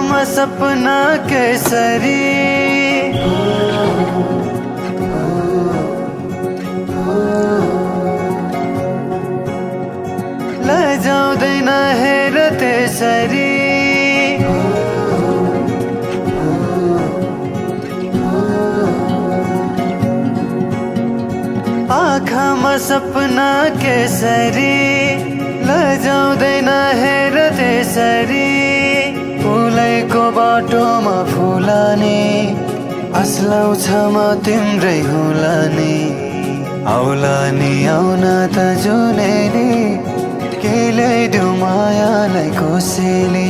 हम सपना केसरी ले देना है रते सरी। आखा म सपना केसरी ले जाओ देना है रते सरी। फुलैको बाटोमा फुलाने अस्लाउँछ म तिम्रै हुलाने। आउला नि आउन त जुनेली के ल्याइदेऊ मायालाई कोसेली।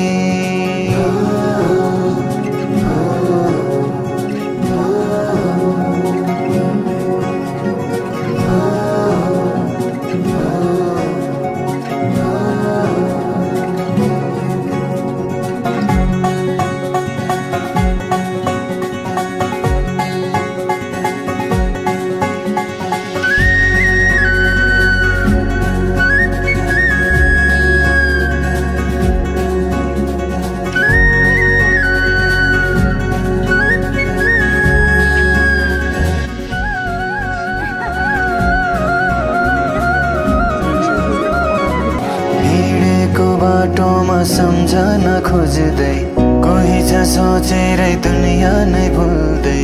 बाटोमा सम्झन खोज्दै कोही छ सोचेरै दुनियाँ नै भुल्दै।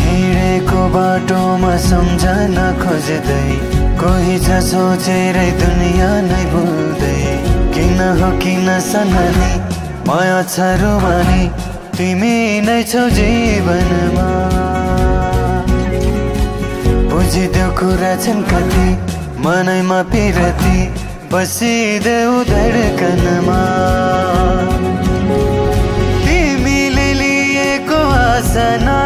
हिँडेको बाटोमा सम्झन खोज्दै कोही छ सोचेरै दुनियाँ नै भुल्दै। किन हो किन सननी माया छ रुमानी तिमी नै छौ जीवनमा। बुझिदेऊ कुरा छन् कति मनैमा पिरती बसिदेऊ धडकनमा। तिमीले लिएको आसना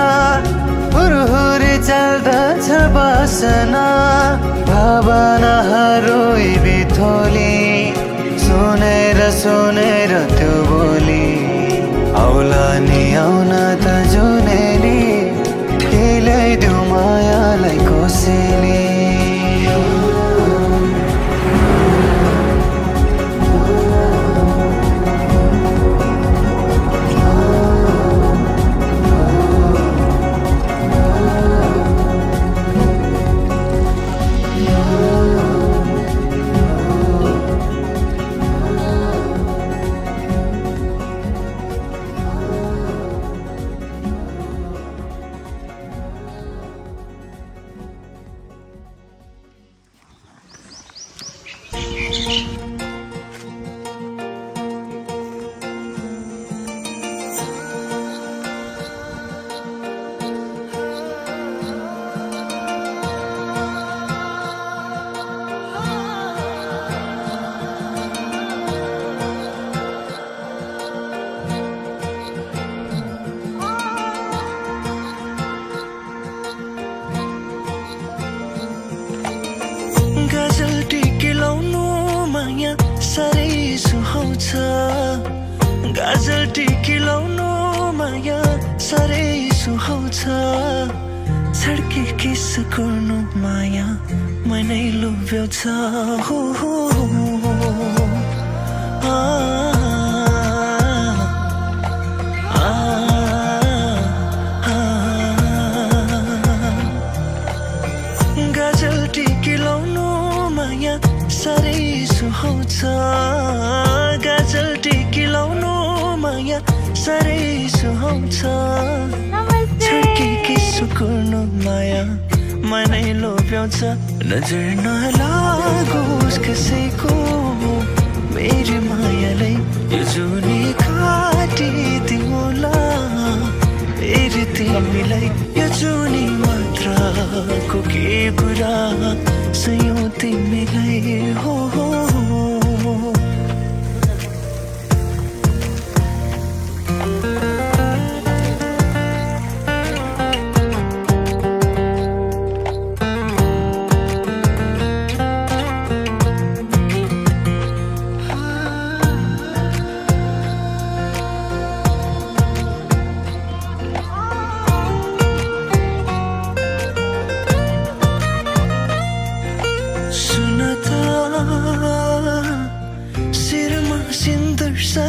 हुरहुरे चल्दछ बासना। भावनाहरू बिथोली सुनेर सुनेर त्यो बोली। आउला नि गजल टिकी लाउनु माया साह्रै सुहाउँछ छड्के किस गर्नु माया मनै लोभ्याउँछ। हो हो। गजल सुहाउँछ गजल माया साह्रै सुहाउँछ छड्के कि सुकुर्नु माया मनै लोभ्याउँछ नजर नलागोस् कसैको। मेरो मायालाई यो जुनी काटिदिउँला। फेरि तिमीलाई यो जुनी मात्रको के कुरा? सयौँ तिमीलाई हो।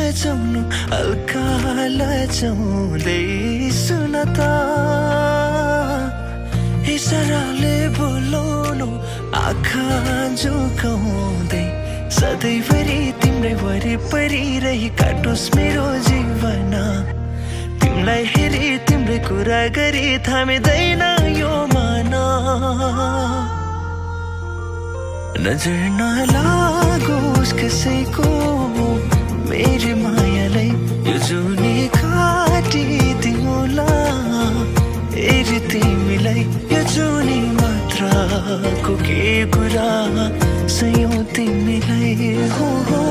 सजाउनु हल्का लजाउँदै सुन त इसाराले बोलाउनु आँखा झुकाउँदै। सधैँभरि तिम्रै वरिपरि रही काटोस् मेरो जीवन। तिमीलाई हेरी तिम्रै कुरा गरी थामिँदैन यो मन। नजर नलागोस् कसैको मेरो मायालाई यो जुनी काटिदिउँला हेरी तिमीलाई यो जुनी मात्रको के कुरा सयौँ तिमीलाई हो, हो,